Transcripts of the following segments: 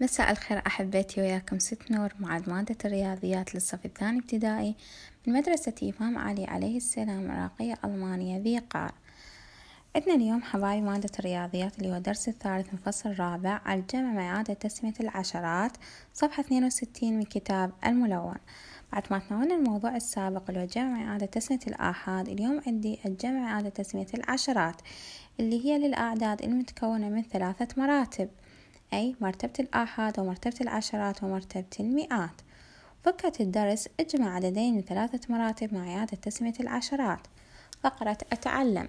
مساء الخير أحبتي وياكم. ست نور مع مادة الرياضيات للصف الثاني ابتدائي من مدرسة إمام علي عليه السلام عراقية ألمانيا ذي قار عندنا اليوم حبايب مادة الرياضيات اللي هو الدرس الثالث من فصل رابع الجمع مع إعادة تسمية العشرات صفحة اثنين وستين من كتاب الملون. بعد ما تناولنا الموضوع السابق اللي هو الجمع مع إعادة تسمية الآحاد اليوم عندي الجمع مع إعادة تسمية العشرات اللي هي للأعداد المتكونة من ثلاثة مراتب. أي مرتبة الآحاد ومرتبة العشرات ومرتبة المئات. فكرة الدرس اجمع عددين من ثلاثة مراتب مع إعادة تسمية العشرات. فقرة أتعلم.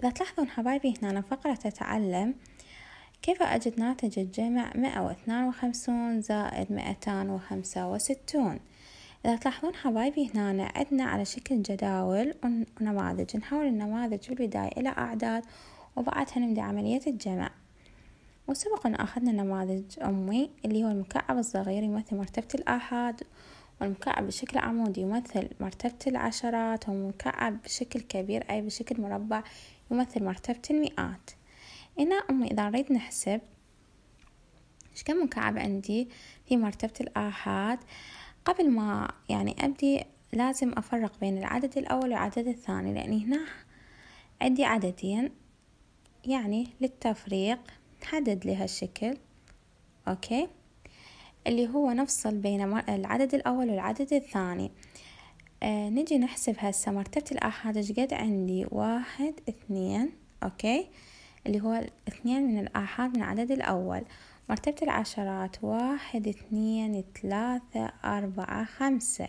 إذا تلاحظون حبايبي هنا فقرة أتعلم. كيف أجد ناتج الجمع مئة واثنان وخمسون زائد مئتان وخمسة وستون؟ إذا تلاحظون حبايبي هنا عندنا على شكل جداول ونماذج. نحول النماذج في البداية إلى أعداد وبعدها نبدأ عملية الجمع. وسبق أن أخذنا نماذج أمي اللي هو المكعب الصغير يمثل مرتبة الآحاد والمكعب بشكل عمودي يمثل مرتبة العشرات والمكعب بشكل كبير أي بشكل مربع يمثل مرتبة المئات. هنا أمي إذا نريد نحسب إيش كم مكعب عندي في مرتبة الآحاد قبل ما يعني أبدي لازم أفرق بين العدد الأول والعدد الثاني لأن هنا عندي عددين يعني للتفريق نحدد لها الشكل okay؟ اللي هو نفصل بين العدد الأول والعدد الثاني. آه نجي نحسب هسه مرتبة الآحاد إيش قد عندي؟ واحد اثنين okay؟ اللي هو اثنين من الآحاد من العدد الأول. مرتبة العشرات واحد اثنين ثلاثة أربعة خمسة.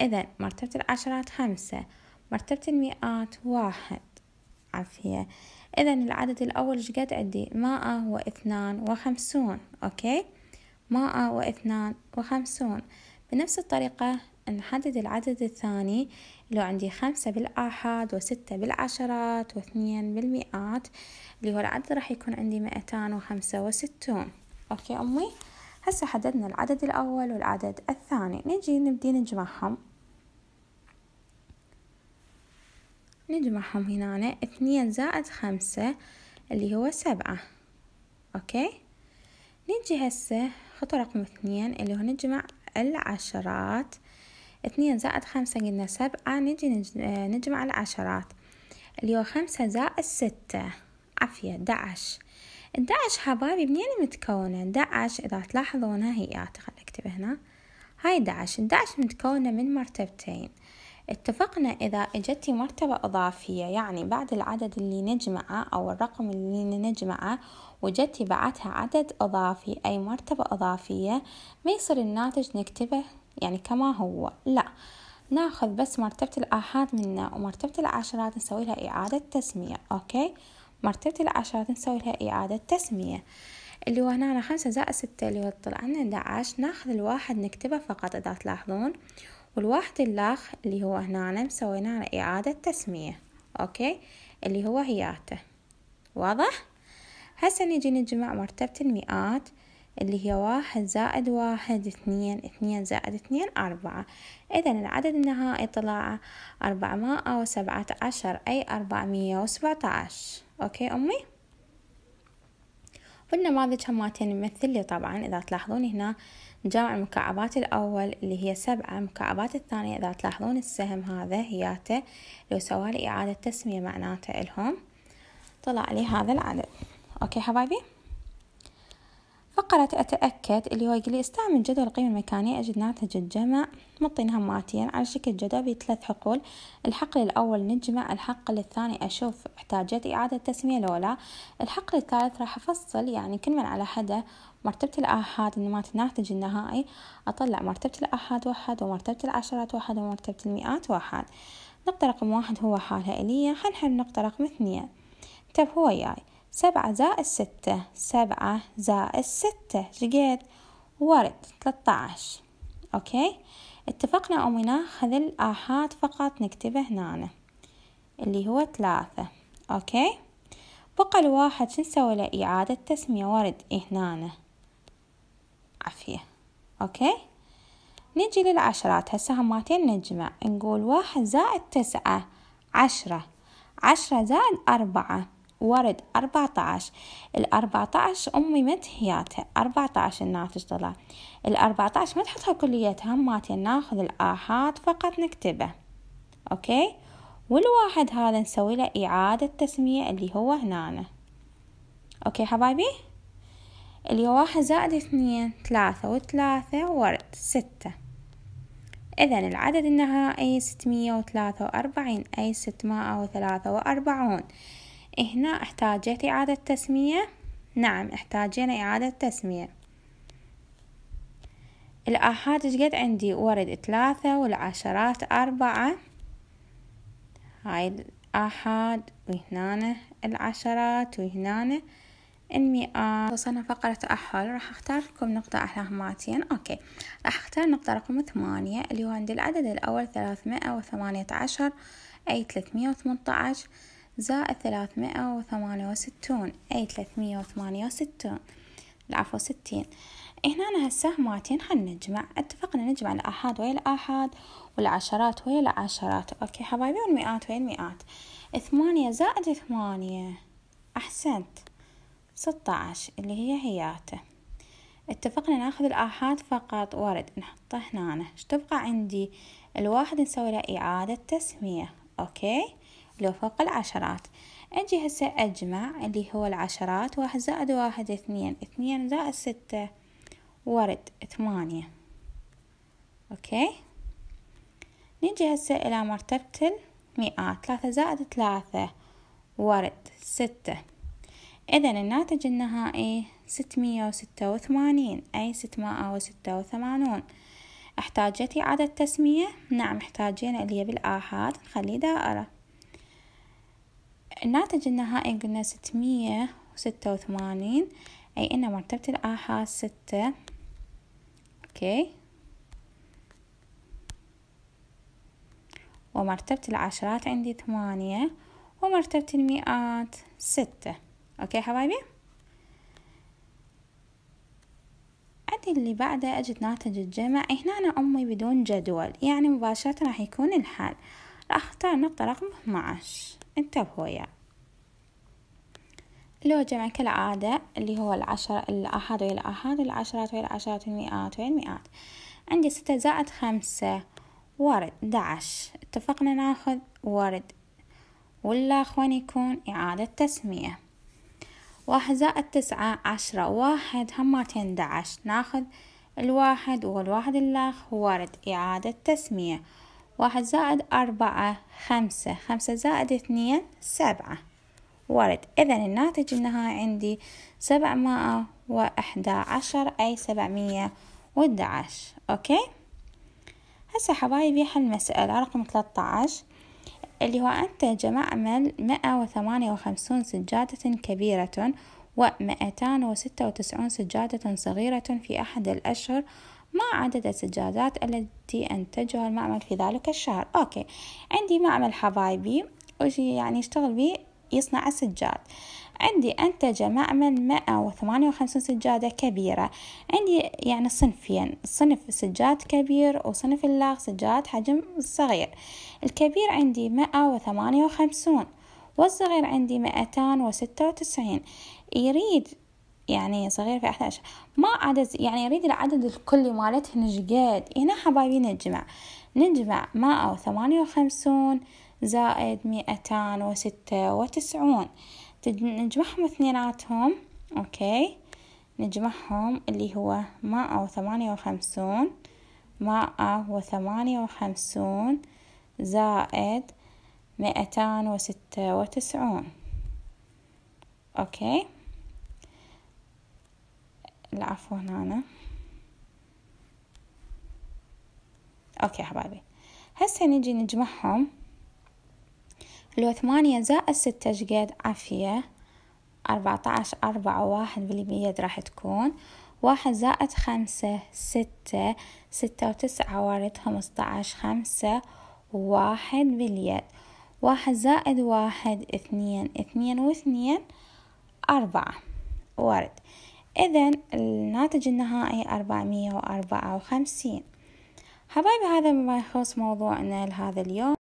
إذا مرتبة العشرات خمسة مرتبة المئات واحد. عافية. إذا العدد الأول إيش قد عندي؟ مائة واثنان وخمسون أوكي؟ مائة واثنان وخمسون. بنفس الطريقة نحدد العدد الثاني اللي عندي خمسة بالآحاد وستة بالعشرات واثنين بالمئات اللي هو العدد راح يكون عندي مئتان وخمسة وستون. okay أمي؟ هسه حددنا العدد الأول والعدد الثاني. نجي نبدي نجمعهم. نجمعهم هنا اثنين زائد خمسة اللي هو سبعة. okay؟ نجي هسه خطوة رقم اثنين اللي هو نجمع العشرات. اثنين زائد خمسة قلنا سبعة نجي نجمع العشرات. اللي هو خمسة زائد ستة. عافية دعش دعش حبايبي منين متكونة. دعش إذا تلاحظونها هي خليني أكتب هنا. هاي دعش دعش متكونة من مرتبتين. اتفقنا إذا إجتي مرتبة إضافية يعني بعد العدد اللي نجمعه أو الرقم اللي نجمعه وجتي بعدها عدد إضافي أي مرتبة إضافية ما يصير الناتج نكتبه يعني كما هو. لا ناخذ بس مرتبة الآحاد منه ومرتبة العشرات نسوي لها إعادة تسمية okay؟ مرتبة العشرات نسوي لها إعادة تسمية. اللي هو هنا خمسة زائد ستة اللي هو طلع لنا عشر ناخذ الواحد نكتبه فقط إذا تلاحظون. والواحد الآخر اللي هو هنا مسوينا إعادة تسمية okay؟ اللي هو هياته. واضح؟ هسه نجي نجمع مرتبة المئات اللي هي واحد زائد واحد اثنين اثنين زائد اثنين أربعة. إذا العدد النهائي طلع أربعمائة وسبعة عشر أي أربعمية وسبعة عشر. okay أمي؟ والنماذج هماتين يمثل لي. طبعا إذا تلاحظون هنا جمع المكعبات الأول اللي هي سبعة مكعبات الثانية إذا تلاحظون السهم هذا هياته لو سوالي إعادة تسمية معناته إلهم طلع لي هذا العدد. okay حبايبي؟ فقرة أتأكد اللي هو يقول لي استعمل جدول القيمة المكانية أجد ناتج الجمع مطين هماتين على شكل جدول بثلاث حقول الحقل الأول نجمع الحقل الثاني أشوف إحتاجت إعادة تسمية لولا الحقل الثالث راح أفصل يعني كل من على حدة مرتبة الآحاد إنما الناتج النهائي أطلع مرتبة الآحاد واحد ومرتبة العشرات واحد ومرتبة المئات واحد. نقطة رقم واحد هو حالها إلية حنحل نقطة رقم اثنين؟ طب هو جاي سبعة زائد ستة سبعة زائد ستة. شقد ورد ثلاثة عشر. okay؟ اتفقنا أمي ناخذ الآحاد فقط نكتبه هنا اللي هو ثلاثة. okay؟ بقى الواحد نسوي له؟ إعادة تسمية. ورد هنا. عافية. okay؟ نجي للعشرات. هسه هماتين نجمع نقول واحد زائد تسعة عشرة. عشرة زائد أربعة. ورد الأربعة عشر أمي ما تهياتها. أربعة عشر الناتج طلع. الأربعة عشر ما تحطها كليتها. هماتين ناخذ الآحاد فقط نكتبه. okay؟ والواحد هذا نسوي له إعادة تسمية اللي هو هنا okay حبايبي؟ اللي هو واحد زائد اثنين ثلاثة وثلاثة ورد ستة. إذا العدد النهائي ستمية وثلاثة وأربعين أي ستمائة وثلاثة وأربعون. هنا أحتاجت إعادة تسمية؟ نعم احتاجينا إعادة تسمية. الآحاد قد عندي؟ ورد ثلاثة والعشرات أربعة. هاي الآحاد وهنا العشرات وهنا المئات وصلنا فقرة تأهل راح أختار لكم نقطة علاماتين أوكي. راح أختار نقطة رقم ثمانية اللي هو عند العدد الأول ثلاثمائة وثمانية عشر أي ثلاثمائة وثمانية عشر. زائد ثلاثمائة وثمانية وستون أي ثلاثمائة وثمانية وستون. العفو ستين. هنا أنا هسه ماتين حنجمع اتفقنا نجمع الآحاد ويا الآحاد والعشرات ويا العشرات. أوكي حبايبي والمئات ويا المئات. ثمانية زائد ثمانية أحسنت. ستة عشر اللي هي هياته. اتفقنا ناخذ الآحاد فقط. ورد نحطه هنا. إيش تبقى عندي؟ الواحد نسوي له إعادة تسمية. okay؟ لو فوق العشرات. أجي هسه أجمع اللي هو العشرات واحد زائد واحد اثنين اثنين زائد ستة ورد ثمانية. okay؟ نجي هسه إلى مرتبة المئات ثلاثة زائد ثلاثة ورد ستة. إذا الناتج النهائي ستمية وستة وثمانين أي ستمائة وستة وثمانون. احتاجت إعادة تسمية؟ نعم احتاجين اللي هي بالآحاد نخلي دائرة. الناتج النهائي قلنا ستمية وستة وثمانين أي إن مرتبة الآحاد ستة. أوكي. ومرتبة العشرات عندي ثمانية ومرتبة المئات ستة. أوكي حبايبي؟ عندي اللي بعده أجد ناتج الجمع. هنا أنا أمي بدون جدول يعني مباشرة راح يكون الحل راح نقطة رقم 12 انتبهوا يا هو جمع كالعادة اللي هو العشرة الآحاد ويا الآحاد العشرات ويا العشرات المئات ويا المئات عندي ستة زائد خمسة. ورد دعش اتفقنا ناخذ ورد ولا أخوان يكون إعادة تسمية. واحد زائد تسعة عشرة. واحد هماتين دعش ناخذ الواحد والواحد الأخ. ورد إعادة تسمية. واحد زائد أربعة خمسة خمسة زائد اثنين سبعة. ورد. إذا الناتج النهائي عندي سبعمائة وإحدى عشر أي سبعمية وإحدى okay؟ هسه حبايبي حل مسألة. رقم ثلاثة عشر. اللي هو أنتج معمل مئة وثمانية وخمسون سجادة كبيرة ومئتان وستة وتسعون سجادة صغيرة في أحد الأشهر ما عدد السجادات التي أنتجها المعمل في ذلك الشهر. okay. عندي معمل حبايبي يعني يشتغل بيه يصنع السجاد. عندي أنتج معمل مئة وثمانية وخمسين سجادة كبيرة. عندي يعني صنفين صنف سجاد كبير وصنف اللاغ سجاد حجم صغير. الكبير عندي مئة وثمانية وخمسون والصغير عندي مئتان وستة وتسعين. يريد يعني صغير في أحد عشر. ما عدد يعني يريد العدد الكلي مالتهن شقد هنا حبايبي نجمع. نجمع مائة وثمانية وخمسون زائد مئتان وستة وتسعون. نجمعهم اثنيناتهم. okay. نجمعهم اللي هو مائة وثمانية وخمسون مائة وثمانية وخمسون زائد مئتان وستة وتسعون. okay. العفو هنا أوكي حبايبي. هسه نجي نجمعهم. هو ثمانية زائد ستة شقد عافية. أربعة عشر أربعة واحد بالمية راح تكون. واحد زائد خمسة ستة. ستة وتسعة ورد خمسة عشر خمسة واحد باليد. واحد زائد واحد اثنين. اثنين واثنين أربعة ورد إذا الناتج النهائي أربعمية وأربعة وخمسين. حبايبي هذا ما يخص موضوعنا لهذا اليوم.